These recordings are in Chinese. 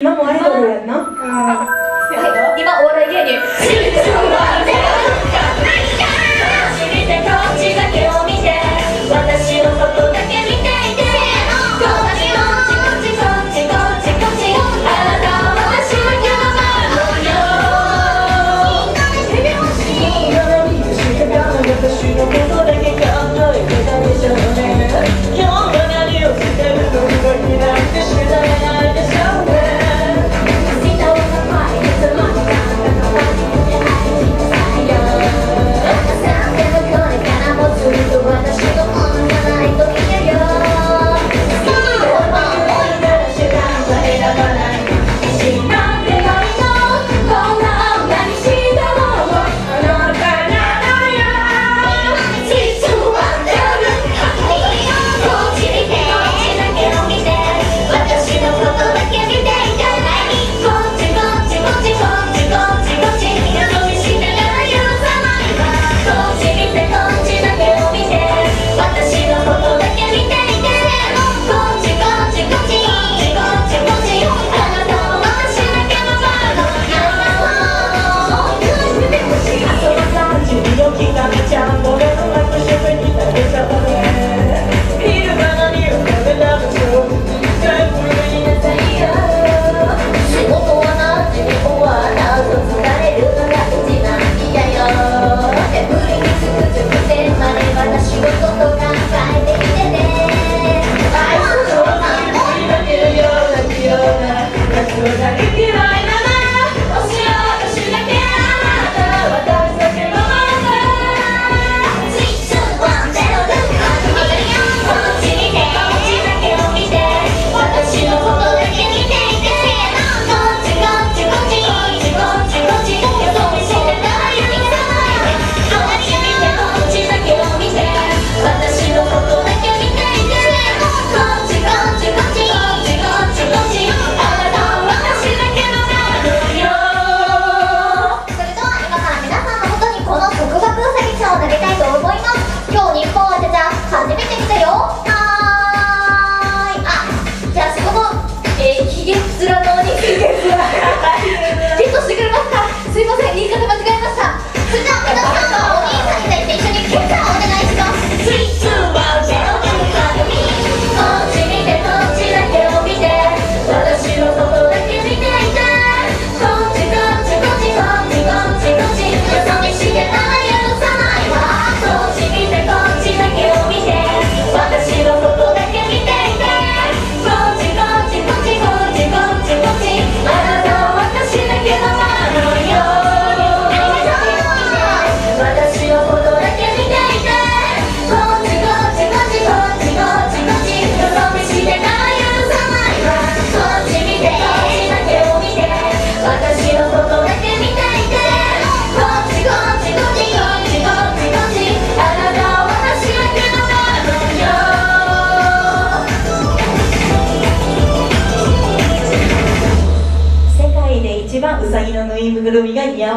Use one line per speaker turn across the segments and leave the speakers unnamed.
那我爱一人呢。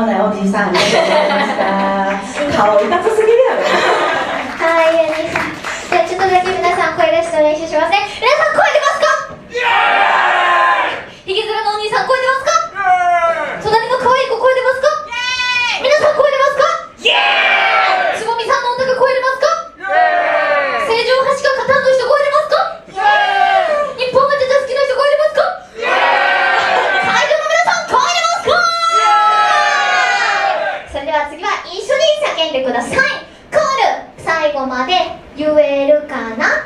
我来我给你上一课一这是
てください。コール最後まで言えるかな？